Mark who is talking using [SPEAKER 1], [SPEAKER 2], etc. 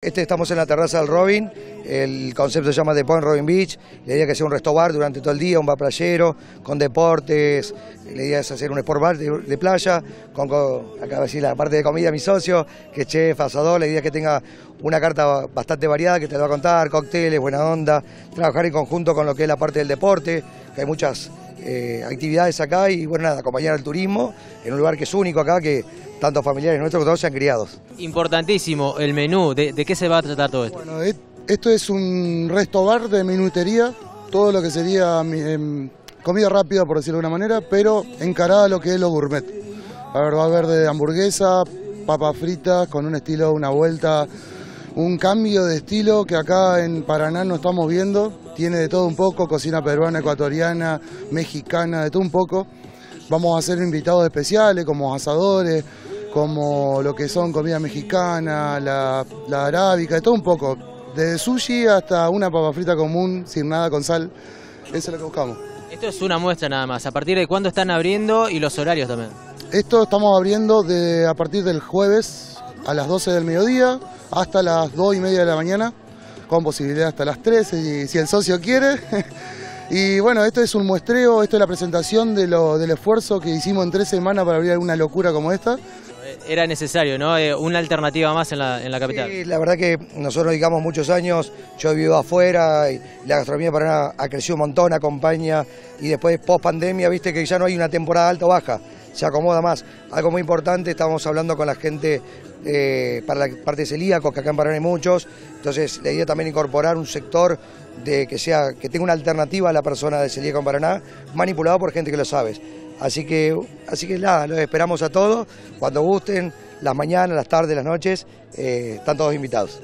[SPEAKER 1] Este estamos en la terraza del Robin, el concepto se llama The Point Robin Beach, la idea es que sea un resto bar durante todo el día, un bar playero, con deportes, la idea es hacer un sport bar de, playa, con, con- acá decir la parte de comida mi socio, que es chef, asador, la idea es que tenga una carta bastante variada que te lo va a contar, cócteles, buena onda, trabajar en conjunto con lo que es la parte del deporte, que hay muchas eh, actividades acá y bueno, nada, acompañar al turismo en un lugar que es único acá, que tantos familiares nuestros como todos sean criados.
[SPEAKER 2] Importantísimo el menú. ¿De, de qué se va a tratar todo esto?
[SPEAKER 3] Bueno, esto es un resto bar de minutería, todo lo que sería em, comida rápida, por decirlo de alguna manera, pero encarada a lo que es lo gourmet. A ver, va a haber de hamburguesa, papas fritas, con un estilo, una vuelta, un cambio de estilo que acá en Paraná no estamos viendo. Tiene de todo un poco, cocina peruana, ecuatoriana, mexicana, de todo un poco. Vamos a hacer invitados especiales como asadores, como lo que son comida mexicana, la, la arábica, de todo un poco. Desde sushi hasta una papa frita común, sin nada, con sal. Eso es lo que buscamos.
[SPEAKER 2] Esto es una muestra nada más. ¿A partir de cuándo están abriendo y los horarios también?
[SPEAKER 3] Esto estamos abriendo de, a partir del jueves a las 12 del mediodía hasta las 2 y media de la mañana, con posibilidad hasta las 13 y si el socio quiere. Y bueno, esto es un muestreo, esto es la presentación de lo, del esfuerzo que hicimos en tres semanas para abrir una locura como esta.
[SPEAKER 2] Eh, Era necesario, ¿no? Eh, una alternativa más en la, en la capital.
[SPEAKER 1] Sí, la verdad que nosotros dedicamos muchos años, yo he vivido afuera y la gastronomía de Paraná ha crecido un montón, acompaña y después post pandemia, viste que ya no hay una temporada alta o baja, se acomoda más. Algo muy importante, estamos hablando con la gente eh, para la parte de celíacos, que acá en Paraná hay muchos, entonces la idea también incorporar un sector de que sea que tenga una alternativa a la persona de celíaco en Paraná, manipulado por gente que lo sabe. Así que, así que nada, los esperamos a todos, cuando gusten, las mañanas, las tardes, las noches, eh, están todos invitados.